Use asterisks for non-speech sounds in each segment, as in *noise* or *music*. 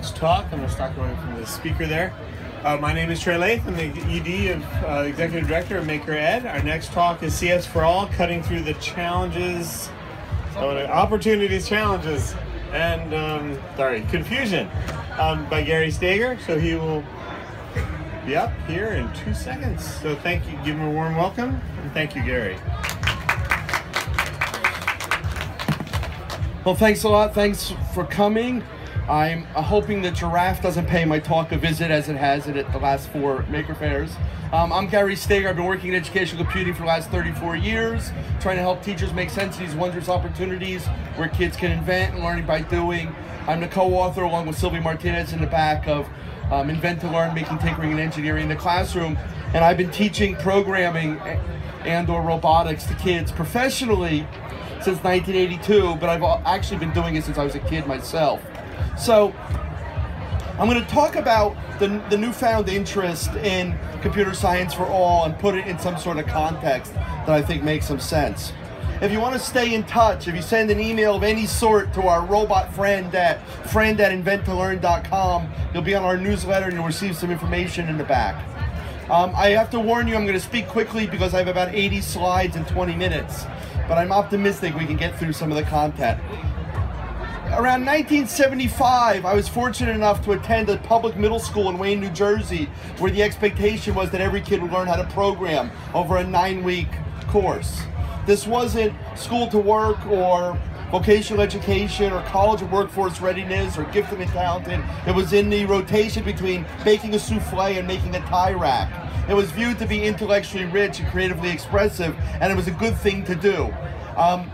next talk. I'm going to start going from the speaker there. Uh, my name is Trey Lath. I'm the ED of uh, Executive Director of Maker Ed. Our next talk is CS for All, cutting through the challenges, oh, opportunities, challenges, and um, sorry, confusion um, by Gary Stager. So he will be up here in two seconds. So thank you. Give him a warm welcome, and thank you, Gary. Well, thanks a lot. Thanks for coming. I'm hoping that Giraffe doesn't pay my talk a visit as it has it at the last four Maker Fairs. Um, I'm Gary Stager. I've been working in educational computing for the last 34 years, trying to help teachers make sense of these wondrous opportunities where kids can invent and learning by doing. I'm the co-author, along with Sylvia Martinez in the back, of um, Invent to Learn, Making Tinkering and Engineering in the Classroom. And I've been teaching programming and or robotics to kids professionally since 1982, but I've actually been doing it since I was a kid myself. So I'm going to talk about the, the newfound interest in computer science for all and put it in some sort of context that I think makes some sense. If you want to stay in touch, if you send an email of any sort to our robot friend at friend at inventtolearn.com, you'll be on our newsletter and you'll receive some information in the back. Um, I have to warn you, I'm going to speak quickly because I have about 80 slides in 20 minutes but I'm optimistic we can get through some of the content. Around 1975, I was fortunate enough to attend a public middle school in Wayne, New Jersey, where the expectation was that every kid would learn how to program over a nine week course. This wasn't school to work or vocational education or college workforce readiness or gifted and talented. It was in the rotation between baking a souffle and making a tie rack. It was viewed to be intellectually rich and creatively expressive, and it was a good thing to do. Um,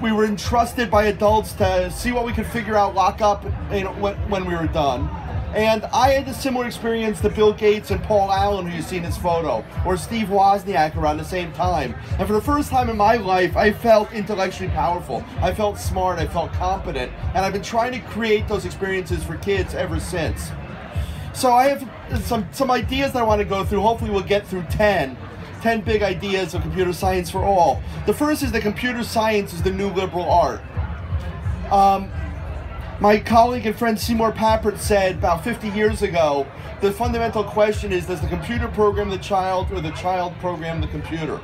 we were entrusted by adults to see what we could figure out, lock up know, when, when we were done. And I had a similar experience to Bill Gates and Paul Allen, who you see in this photo, or Steve Wozniak around the same time. And for the first time in my life, I felt intellectually powerful. I felt smart. I felt competent. And I've been trying to create those experiences for kids ever since. So I have some, some ideas that I want to go through. Hopefully we'll get through 10. 10 big ideas of computer science for all. The first is that computer science is the new liberal art. Um, my colleague and friend Seymour Papert said about 50 years ago, the fundamental question is, does the computer program the child or the child program the computer?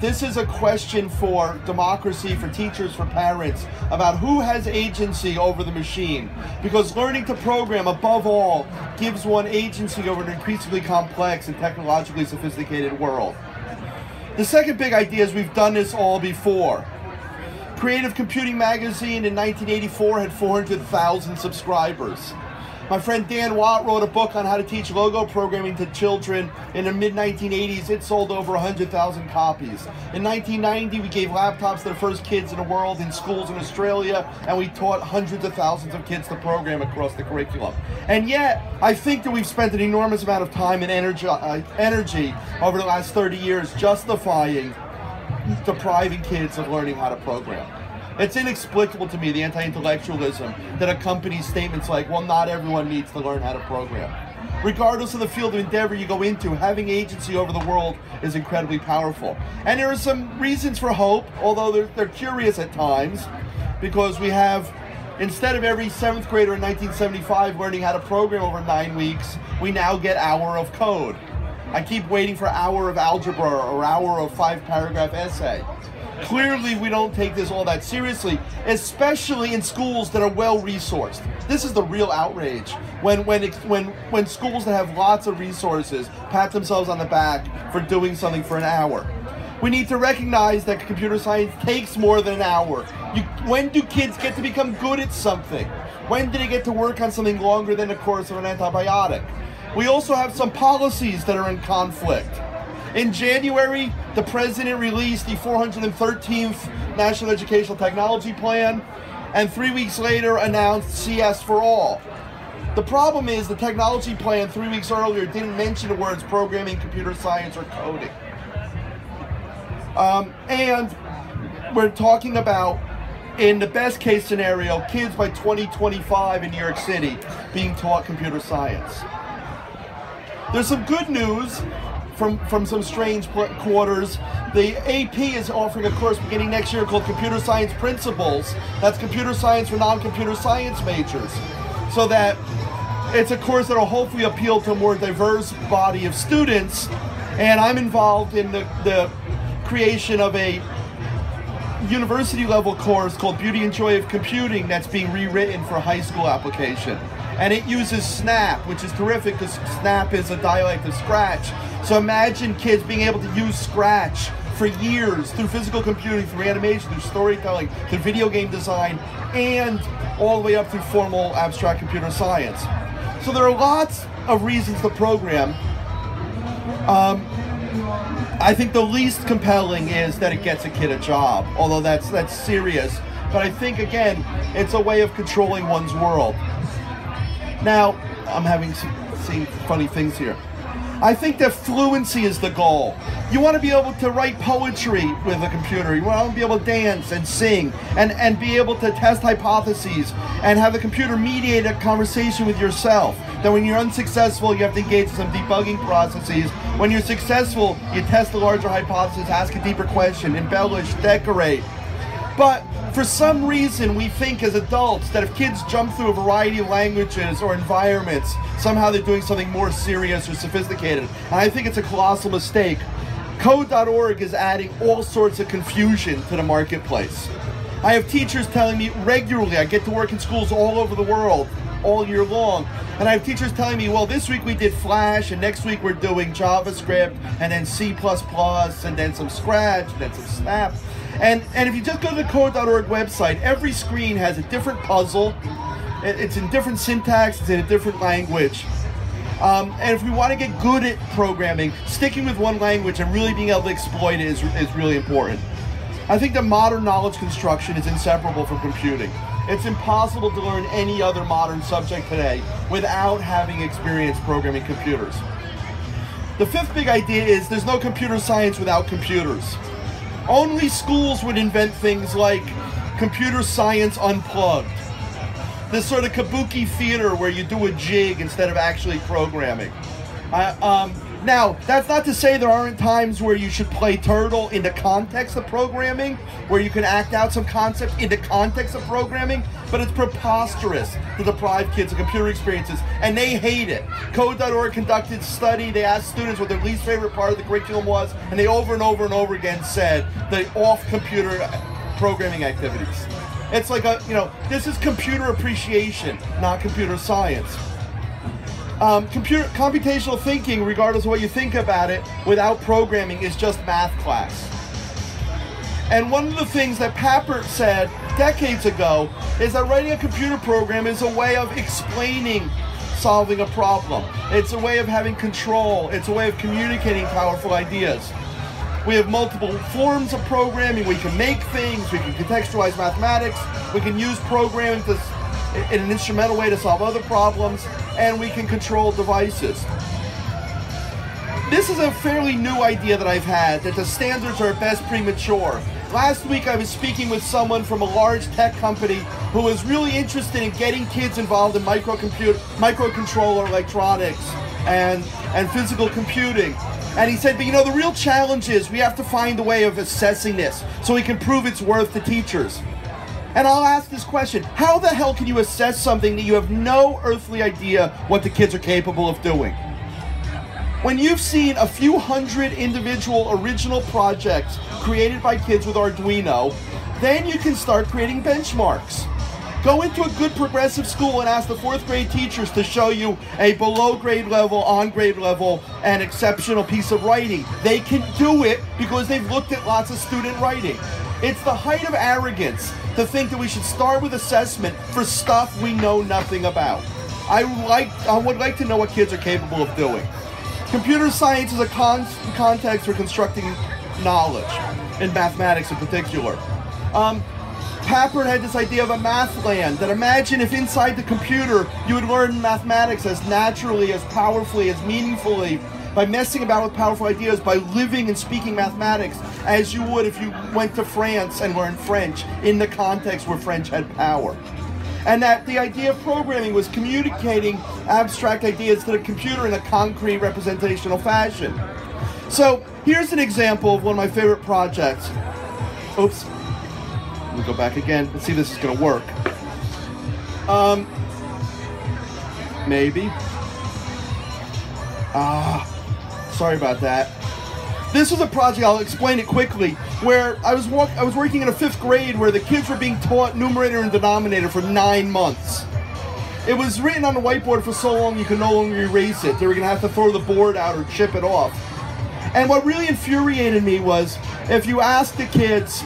This is a question for democracy, for teachers, for parents, about who has agency over the machine. Because learning to program, above all, gives one agency over an increasingly complex and technologically sophisticated world. The second big idea is we've done this all before. Creative Computing Magazine in 1984 had 400,000 subscribers. My friend Dan Watt wrote a book on how to teach logo programming to children in the mid 1980s. It sold over 100,000 copies. In 1990, we gave laptops to the first kids in the world in schools in Australia, and we taught hundreds of thousands of kids to program across the curriculum. And yet, I think that we've spent an enormous amount of time and energy, uh, energy over the last 30 years justifying depriving kids of learning how to program. It's inexplicable to me, the anti-intellectualism that accompanies statements like, well, not everyone needs to learn how to program. Regardless of the field of endeavor you go into, having agency over the world is incredibly powerful. And there are some reasons for hope, although they're, they're curious at times, because we have Instead of every seventh grader in 1975 learning how to program over nine weeks, we now get hour of code. I keep waiting for hour of algebra or hour of five paragraph essay. Clearly, we don't take this all that seriously, especially in schools that are well resourced. This is the real outrage when when when when schools that have lots of resources pat themselves on the back for doing something for an hour. We need to recognize that computer science takes more than an hour. You, when do kids get to become good at something? When do they get to work on something longer than the course of an antibiotic? We also have some policies that are in conflict. In January, the president released the 413th National Educational Technology Plan, and three weeks later announced CS for All. The problem is the technology plan three weeks earlier didn't mention the words programming, computer science, or coding. Um, and we're talking about, in the best case scenario, kids by 2025 in New York City being taught computer science. There's some good news from, from some strange quarters. The AP is offering a course beginning next year called Computer Science Principles. That's computer science for non-computer science majors. So that it's a course that will hopefully appeal to a more diverse body of students. And I'm involved in the, the creation of a university level course called Beauty and Joy of Computing that's being rewritten for high school application. And it uses Snap, which is terrific because Snap is a dialect of Scratch. So imagine kids being able to use Scratch for years through physical computing, through animation, through storytelling, through video game design, and all the way up through formal abstract computer science. So there are lots of reasons to program. Um, I think the least compelling is that it gets a kid a job, although that's that's serious. But I think again, it's a way of controlling one's world. Now, I'm having some seeing funny things here. I think that fluency is the goal. You want to be able to write poetry with a computer. You want to be able to dance and sing and, and be able to test hypotheses and have the computer mediate a conversation with yourself. That when you're unsuccessful, you have to engage in some debugging processes. When you're successful, you test a larger hypothesis, ask a deeper question, embellish, decorate. But for some reason, we think as adults that if kids jump through a variety of languages or environments, somehow they're doing something more serious or sophisticated. And I think it's a colossal mistake. Code.org is adding all sorts of confusion to the marketplace. I have teachers telling me regularly, I get to work in schools all over the world all year long. And I have teachers telling me, well, this week we did Flash, and next week we're doing JavaScript, and then C++, and then some Scratch, and then some Snap. And, and if you just go to the code.org website, every screen has a different puzzle. It's in different syntax, it's in a different language. Um, and if we want to get good at programming, sticking with one language and really being able to exploit it is, is really important. I think that modern knowledge construction is inseparable from computing. It's impossible to learn any other modern subject today without having experience programming computers. The fifth big idea is there's no computer science without computers. Only schools would invent things like computer science unplugged. This sort of kabuki theater where you do a jig instead of actually programming. Uh, um, now, that's not to say there aren't times where you should play turtle in the context of programming, where you can act out some concept in the context of programming, but it's preposterous to deprive kids of computer experiences, and they hate it. Code.org conducted study, they asked students what their least favorite part of the curriculum was, and they over and over and over again said the off-computer programming activities. It's like a, you know, this is computer appreciation, not computer science. Um, computer computational thinking, regardless of what you think about it, without programming is just math class. And one of the things that Papert said decades ago is that writing a computer program is a way of explaining solving a problem. It's a way of having control. It's a way of communicating powerful ideas. We have multiple forms of programming. We can make things. We can contextualize mathematics. We can use programming to in an instrumental way to solve other problems, and we can control devices. This is a fairly new idea that I've had, that the standards are at best premature. Last week I was speaking with someone from a large tech company who was really interested in getting kids involved in microcomputer, microcontroller electronics and, and physical computing. And he said, but you know, the real challenge is we have to find a way of assessing this so we can prove its worth to teachers. And I'll ask this question How the hell can you assess something that you have no earthly idea what the kids are capable of doing? When you've seen a few hundred individual original projects created by kids with Arduino, then you can start creating benchmarks. Go into a good progressive school and ask the fourth grade teachers to show you a below grade level, on grade level, and exceptional piece of writing. They can do it because they've looked at lots of student writing. It's the height of arrogance to think that we should start with assessment for stuff we know nothing about. I like I would like to know what kids are capable of doing. Computer science is a con- context for constructing knowledge, in mathematics in particular. Um, Papert had this idea of a math land that imagine if inside the computer you would learn mathematics as naturally, as powerfully, as meaningfully by messing about with powerful ideas, by living and speaking mathematics as you would if you went to France and learned French in the context where French had power. And that the idea of programming was communicating abstract ideas to the computer in a concrete representational fashion. So here's an example of one of my favorite projects. Oops. Let me go back again. Let's see if this is going to work. Um, maybe. Ah, sorry about that. This was a project. I'll explain it quickly. Where I was walk, I was working in a fifth grade where the kids were being taught numerator and denominator for nine months. It was written on the whiteboard for so long you could no longer erase it. They were going to have to throw the board out or chip it off. And what really infuriated me was if you asked the kids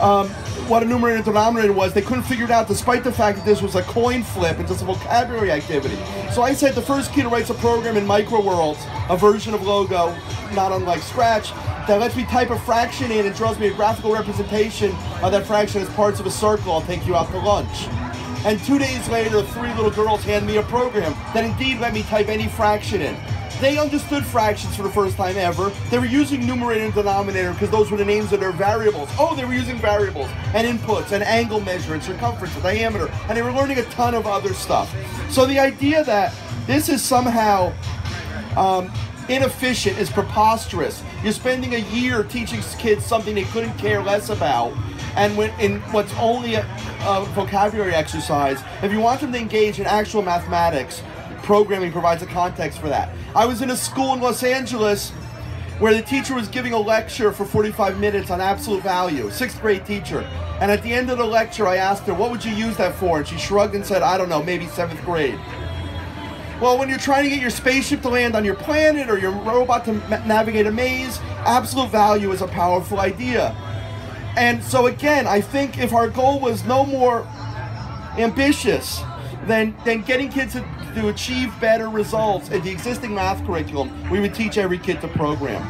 um, what a numerator and denominator was, they couldn't figure it out despite the fact that this was a coin flip and just a vocabulary activity. So I said the first kid who writes a program in Microworlds, a version of Logo, not unlike Scratch, that lets me type a fraction in and draws me a graphical representation of that fraction as parts of a circle, I'll take you out to lunch. And two days later, three little girls hand me a program that indeed let me type any fraction in. They understood fractions for the first time ever. They were using numerator and denominator because those were the names of their variables. Oh, they were using variables and inputs and angle measure and circumference and diameter. And they were learning a ton of other stuff. So the idea that this is somehow um, inefficient is preposterous. You're spending a year teaching kids something they couldn't care less about. And when in what's only a, a vocabulary exercise, if you want them to engage in actual mathematics, programming provides a context for that. I was in a school in Los Angeles where the teacher was giving a lecture for 45 minutes on absolute value, sixth grade teacher. And at the end of the lecture, I asked her, What would you use that for? And she shrugged and said, I don't know, maybe seventh grade. Well, when you're trying to get your spaceship to land on your planet or your robot to navigate a maze, absolute value is a powerful idea. And so, again, I think if our goal was no more ambitious than, than getting kids to to achieve better results in the existing math curriculum, we would teach every kid to program.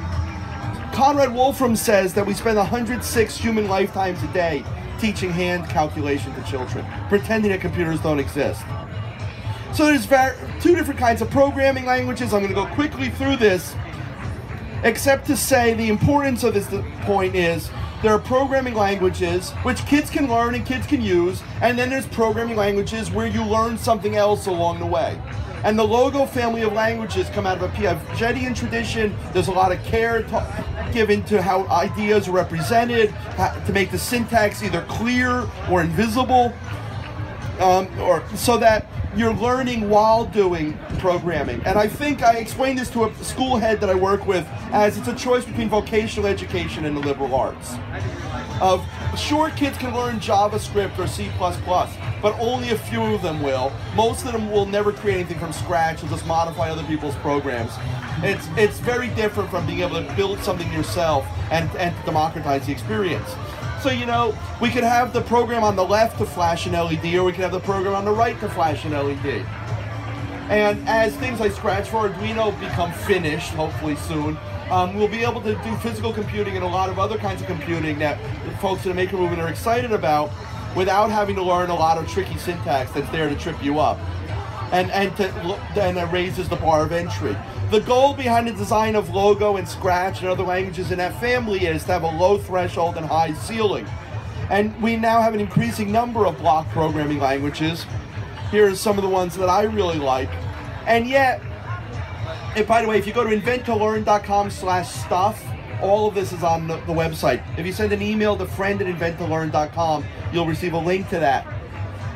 Conrad Wolfram says that we spend 106 human lifetimes a day teaching hand calculation to children, pretending that computers don't exist. So there's two different kinds of programming languages. I'm going to go quickly through this, except to say the importance of this point is there are programming languages which kids can learn and kids can use, and then there's programming languages where you learn something else along the way. And the Logo family of languages come out of a Piagetian tradition. There's a lot of care given to how ideas are represented, to make the syntax either clear or invisible, um, or so that you're learning while doing programming. And I think I explained this to a school head that I work with as it's a choice between vocational education and the liberal arts. Of sure, kids can learn JavaScript or C++, but only a few of them will. Most of them will never create anything from scratch. They'll just modify other people's programs. It's it's very different from being able to build something yourself and and democratize the experience. So, you know, we could have the program on the left to flash an LED, or we could have the program on the right to flash an LED. And as things like Scratch for Arduino become finished, hopefully soon, um, we'll be able to do physical computing and a lot of other kinds of computing that folks in the Maker Movement are excited about without having to learn a lot of tricky syntax that's there to trip you up. And, and, to, and it raises the bar of entry. The goal behind the design of Logo and Scratch and other languages in that family is to have a low threshold and high ceiling. And we now have an increasing number of block programming languages. Here are some of the ones that I really like. And yet, and by the way, if you go to inventtolearn.com slash stuff, all of this is on the, the, website. If you send an email to friend at inventtolearn.com, you'll receive a link to that.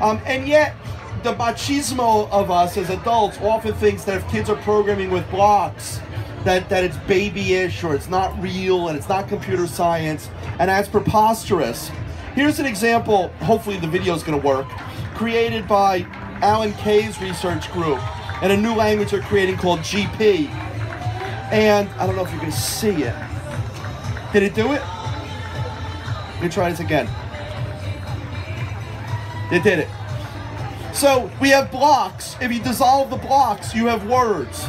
Um, and yet, the machismo of us as adults often thinks that if kids are programming with blocks, that, that it's babyish or it's not real and it's not computer science, and that's preposterous. Here's an example, hopefully the video is going to work, created by Alan Kay's research group and a new language they're creating called GP. And I don't know if you can see it. Did it do it? Let me try this again. It did it. So we have blocks. If you dissolve the blocks, you have words.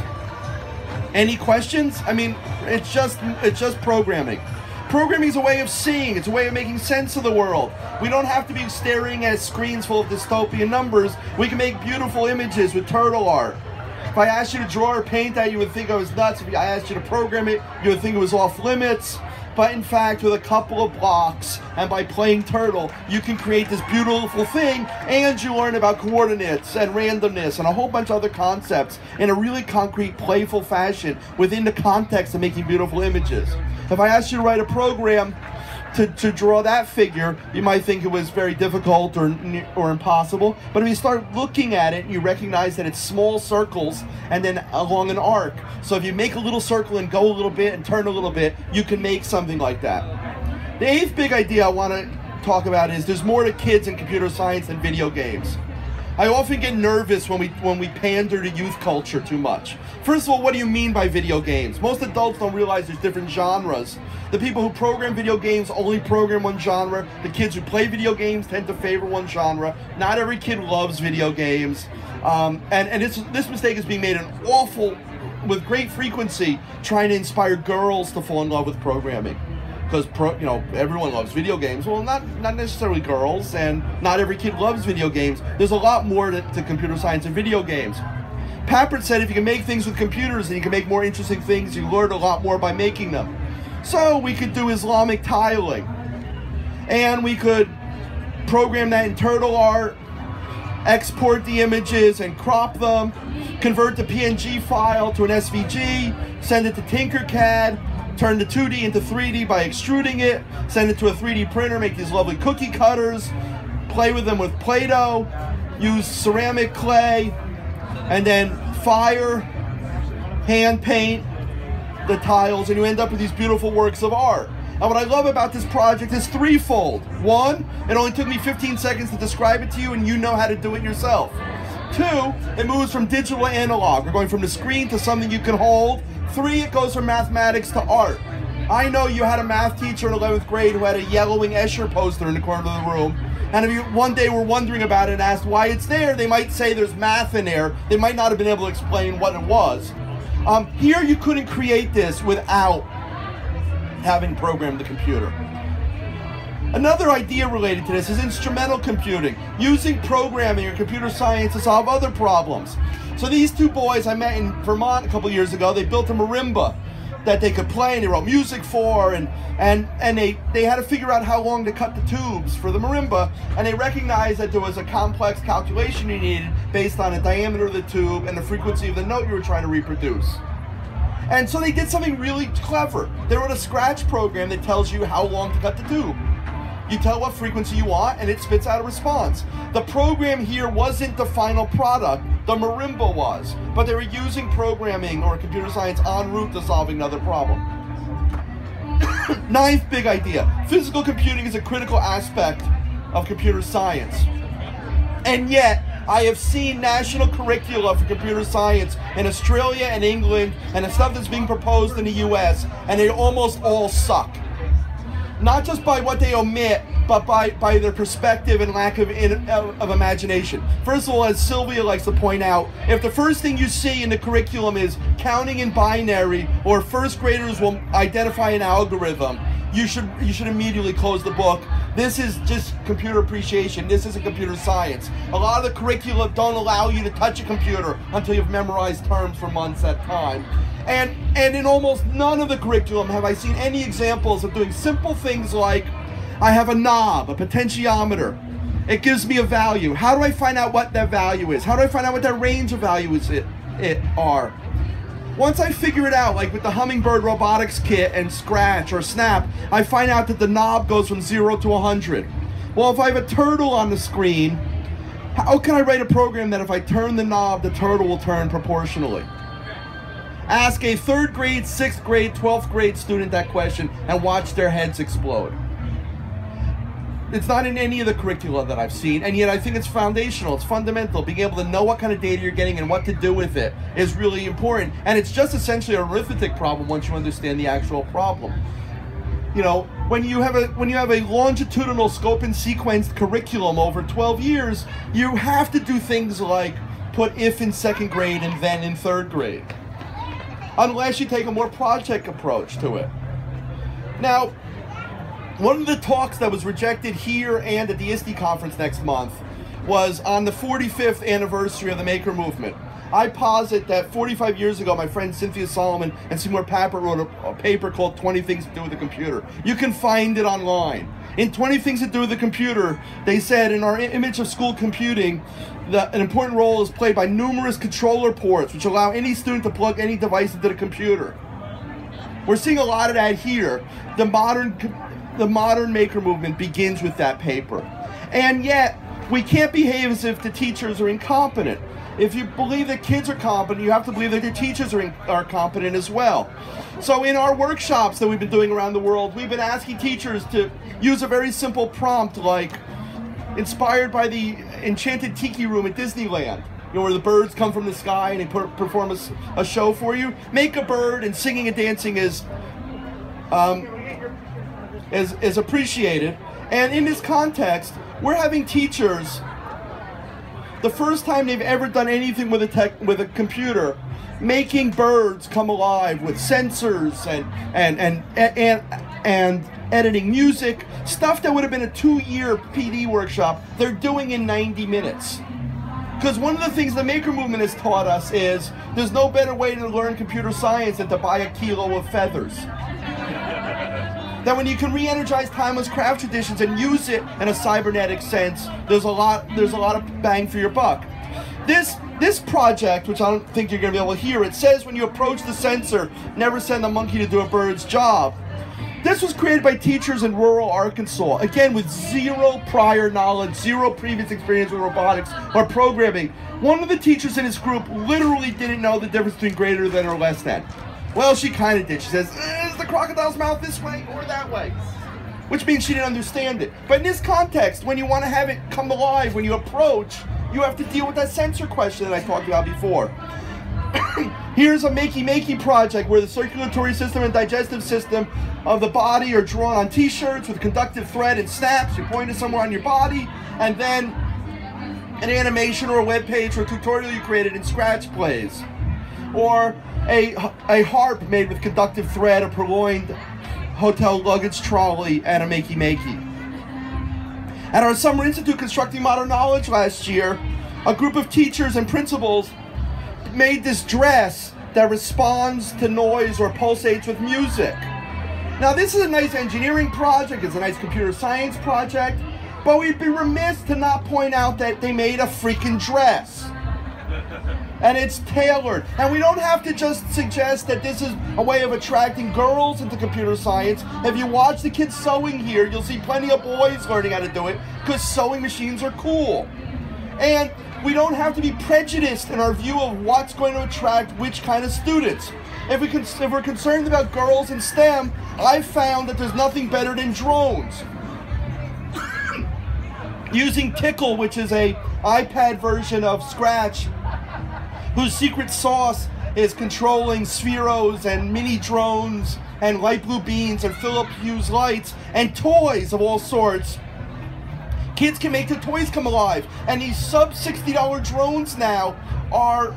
Any questions? I mean, it's just it's just programming. Programming is a way of seeing. It's a way of making sense of the world. We don't have to be staring at screens full of dystopian numbers. We can make beautiful images with turtle art. If I asked you to draw or paint that, you would think I was nuts. If I asked you to program it, you would think it was off limits. But in fact, with a couple of blocks and by playing Turtle, you can create this beautiful thing and you learn about coordinates and randomness and a whole bunch of other concepts in a really concrete, playful fashion within the context of making beautiful images. If I asked you to write a program to, to draw that figure, you might think it was very difficult or, or impossible. But if you start looking at it, you recognize that it's small circles and then along an arc. So if you make a little circle and go a little bit and turn a little bit, you can make something like that. The eighth big idea I want to talk about is there's more to kids in computer science than video games. I often get nervous when we when we pander to youth culture too much. First of all, what do you mean by video games? Most adults don't realize there's different genres. The people who program video games only program one genre. The kids who play video games tend to favor one genre. Not every kid loves video games. Um, and and this, this mistake is being made an awful, with great frequency, trying to inspire girls to fall in love with programming because you know everyone loves video games. Well, not not necessarily girls, and not every kid loves video games. There's a lot more to, to computer science and video games. Papert said if you can make things with computers and you can make more interesting things, you learn a lot more by making them. So we could do Islamic tiling, and we could program that in Turtle Art, export the images and crop them, convert the PNG file to an SVG, send it to Tinkercad, turn the 2D into 3D by extruding it, send it to a 3D printer, make these lovely cookie cutters, play with them with Play-Doh, use ceramic clay, and then fire, hand paint the tiles, and you end up with these beautiful works of art. And what I love about this project is threefold. One, it only took me 15 seconds to describe it to you, and you know how to do it yourself. Two, it moves from digital to analog. We're going from the screen to something you can hold Three, it goes from mathematics to art. I know you had a math teacher in 11th grade who had a yellowing Escher poster in the corner of the room. And if you one day were wondering about it and asked why it's there, they might say there's math in there. They might not have been able to explain what it was. Um, here, you couldn't create this without having programmed the computer. Another idea related to this is instrumental computing, using programming or computer science to solve other problems. So these two boys I met in Vermont a couple years ago, they built a marimba that they could play and they wrote music for and and and they they had to figure out how long to cut the tubes for the marimba and they recognized that there was a complex calculation you needed based on the diameter of the tube and the frequency of the note you were trying to reproduce. And so they did something really clever. They wrote a scratch program that tells you how long to cut the tube. You tell what frequency you want, and it spits out a response. The program here wasn't the final product, the marimba was, but they were using programming or computer science en route to solving another problem. *coughs* Ninth big idea physical computing is a critical aspect of computer science. And yet, I have seen national curricula for computer science in Australia and England and the stuff that's being proposed in the US, and they almost all suck not just by what they omit, but by, by their perspective and lack of, in, of, of, imagination. First of all, as Sylvia likes to point out, if the first thing you see in the curriculum is counting in binary or first graders will identify an algorithm, you should you should immediately close the book. This is just computer appreciation. This isn't computer science. A lot of the curricula don't allow you to touch a computer until you've memorized terms for months at a time. And and in almost none of the curriculum have I seen any examples of doing simple things like I have a knob, a potentiometer. It gives me a value. How do I find out what that value is? How do I find out what that range of values it, it are? Once I figure it out, like with the Hummingbird Robotics Kit and Scratch or Snap, I find out that the knob goes from 0 to 100. Well, if I have a turtle on the screen, how can I write a program that if I turn the knob, the turtle will turn proportionally? Ask a third grade, sixth grade, 12th grade student that question and watch their heads explode. It's not in any of the curricula that I've seen, and yet I think it's foundational. It's fundamental. Being able to know what kind of data you're getting and what to do with it is really important. And it's just essentially a arithmetic problem once you understand the actual problem. You know, when you have a when you have a longitudinal scope and sequenced curriculum over 12 years, you have to do things like put if in second grade and then in third grade unless you take a more project approach to it. Now, one of the talks that was rejected here and at the ISTE conference next month was on the 45th anniversary of the Maker Movement. I posit that 45 years ago, my friend Cynthia Solomon and Seymour Papert wrote a, a, paper called 20 Things to Do with the Computer. You can find it online. In 20 Things to Do with the Computer, they said in our image of school computing, an important role is played by numerous controller ports, which allow any student to plug any device into the computer. We're seeing a lot of that here. The modern the modern maker movement begins with that paper. And yet, we can't behave as if the teachers are incompetent. If you believe that kids are competent, you have to believe that your teachers are, in, are competent as well. So in our workshops that we've been doing around the world, we've been asking teachers to use a very simple prompt like, inspired by the enchanted tiki room at Disneyland, you know, where the birds come from the sky and they per- perform a, a, show for you. Make a bird and singing and dancing is, um, is, is appreciated. And in this context, we're having teachers, the first time they've ever done anything with a tech, with a computer, making birds come alive with sensors and and and and, and editing music, stuff that would have been a two-year PD workshop, they're doing in 90 minutes. Because one of the things the maker movement has taught us is there's no better way to learn computer science than to buy a kilo of feathers. That when you can re-energize timeless craft traditions and use it in a cybernetic sense, there's a lot there's a lot of bang for your buck. This this project, which I don't think you're to be able to hear, it says when you approach the sensor, never send a monkey to do a bird's job. This was created by teachers in rural Arkansas, again with zero prior knowledge, zero previous experience with robotics or programming. One of the teachers in his group literally didn't know the difference between greater than or less than. Well, she kind of did. She says, is the crocodile's mouth this way or that way? Which means she didn't understand it. But in this context, when you want to have it come alive, when you approach, you have to deal with that sensor question that I talked about before. *coughs* Here's a makey makey project where the circulatory system and digestive system of the body are drawn on t-shirts with conductive thread and snaps. You point it somewhere on your body, and then an animation or a web page or a tutorial you created in Scratch plays. Or a, a harp made with conductive thread, a purloined hotel luggage trolley, and a makey makey. At our Summer Institute Constructing Modern Knowledge last year, a group of teachers and principals made this dress that responds to noise or pulsates with music. Now, this is a nice engineering project, it's a nice computer science project, but we'd be remiss to not point out that they made a freaking dress. And it's tailored. And we don't have to just suggest that this is a way of attracting girls into computer science. If you watch the kids sewing here, you'll see plenty of boys learning how to do it because sewing machines are cool. And we don't have to be prejudiced in our view of what's going to attract which kind of students. If, we if we're concerned about girls in STEM, I've found that there's nothing better than drones. *coughs* Using Tickle, which is a iPad version of Scratch, whose secret sauce is controlling spheros and mini drones and light blue beans and Philips Hue lights and toys of all sorts Kids can make their toys come alive. And these sub $60 drones now are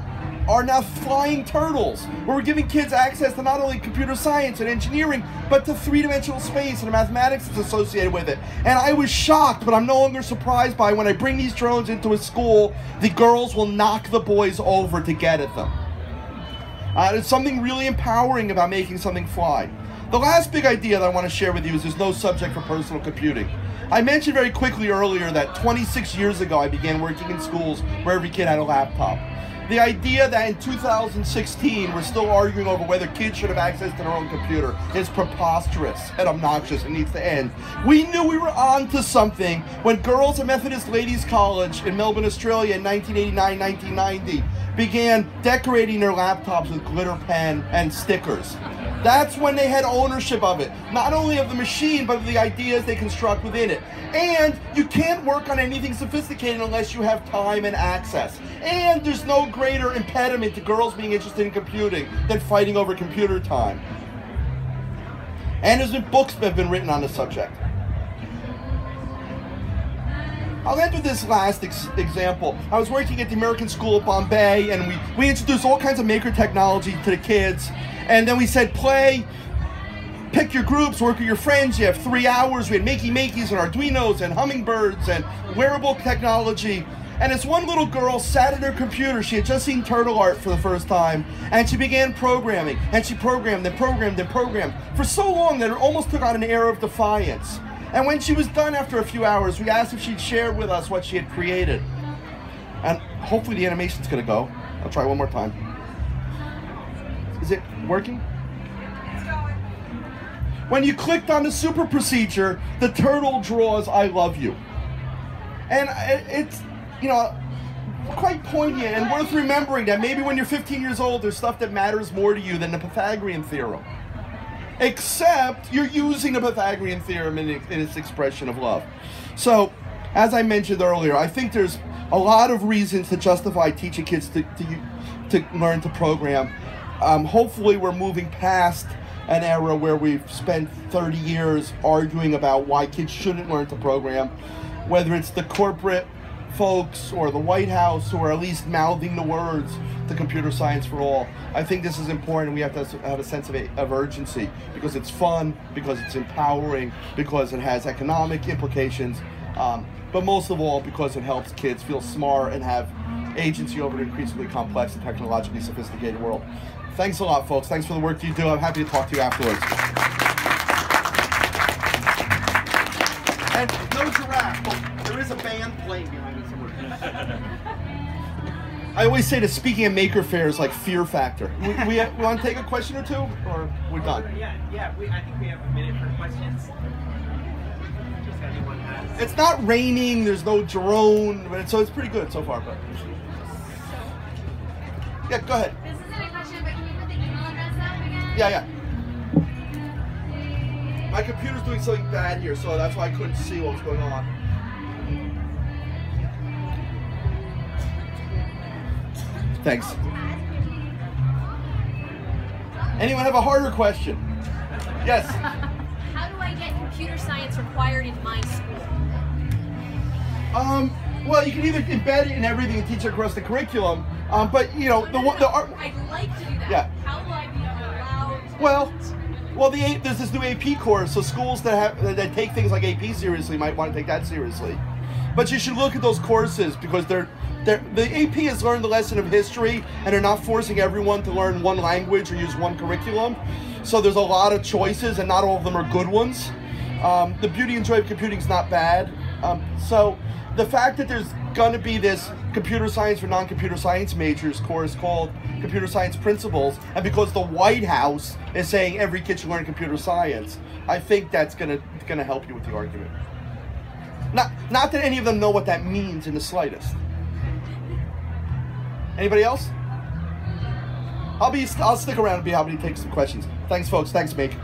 are now flying turtles, where we're giving kids access to not only computer science and engineering, but to three-dimensional space and the mathematics that's associated with it. And I was shocked, but I'm no longer surprised by when I bring these drones into a school, the girls will knock the boys over to get at them. Uh, something really empowering about making something fly. The last big idea that I want to share with you is there's no subject for personal computing. I mentioned very quickly earlier that 26 years ago I began working in schools where every kid had a laptop. The idea that in 2016 we're still arguing over whether kids should have access to their own computer is preposterous and obnoxious and needs to end. We knew we were on to something when girls at Methodist Ladies College in Melbourne, Australia in 1989-1990 began decorating their laptops with glitter pen and stickers. That's when they had ownership of it. Not only of the machine, but of the ideas they construct within it. And you can't work on anything sophisticated unless you have time and access. And there's no greater impediment to girls being interested in computing than fighting over computer time. And there's been books that have been written on the subject. I'll end with this last ex example. I was working at the American School of Bombay, and we, we introduced all kinds of maker technology to the kids. And then we said, play, pick your groups, work with your friends. You have three hours. We had Makey Makeys and Arduinos and hummingbirds and wearable technology. And this one little girl sat at her computer. She had just seen turtle art for the first time. And she began programming. And she programmed and programmed and programmed for so long that it almost took on an air of defiance. And when she was done after a few hours, we asked if she'd share with us what she had created. And hopefully the animation's gonna go. I'll try one more time. Is it working? When you clicked on the super procedure, the turtle draws I love you. And it's, you know, quite poignant and worth remembering that maybe when you're 15 years old, there's stuff that matters more to you than the Pythagorean theorem. Except you're using the Pythagorean theorem in, in its expression of love. So, as I mentioned earlier, I think there's a lot of reasons to justify teaching kids to, to, to learn to program. Um, hopefully, we're moving past an era where we've spent 30 years arguing about why kids shouldn't learn to program, whether it's the corporate folks or the White House or at least mouthing the words to computer science for all. I think this is important. We have to have a sense of, of urgency because it's fun, because it's empowering, because it has economic implications, um, but most of all because it helps kids feel smart and have agency over an increasingly complex and technologically sophisticated world. Thanks a lot, folks. Thanks for the work you do. I'm happy to talk to you afterwards. Band behind me somewhere. *laughs* I always say that speaking at Maker Faire is like fear factor. We, we, we want to take a question or two, or we're oh, done? Yeah, yeah. We, I think we have a minute for questions. It's not raining. There's no drone, but so it's pretty good so far. But yeah, go ahead. This isn't a question, but can you put the email address up again? Yeah, yeah. My computer's doing something bad here, so that's why I couldn't see what was going on. Thanks. Anyone have a harder question? Yes. *laughs* How do I get computer science required in my school? Um, well, you can either embed it in everything and teach it across the curriculum, um, but you know, the one, the art. I'd like to do that. Yeah. How will I be allowed? Well, well, the A- there's this new AP course, so schools that have that take things like AP seriously might want to take that seriously. But you should look at those courses because they're, the AP has learned the lesson of history, and they're not forcing everyone to learn one language or use one curriculum. So there's a lot of choices, and not all of them are good ones. Um, the beauty and joy of computing is not bad. Um, so the fact that there's going to be this computer science for non-computer science majors course called computer science principles and because the white house is saying every kid should learn computer science i think that's going to going to help you with the argument not not that any of them know what that means in the slightest Anybody else? I'll be. I'll stick around and be happy to take some questions. Thanks, folks. Thanks, Mick.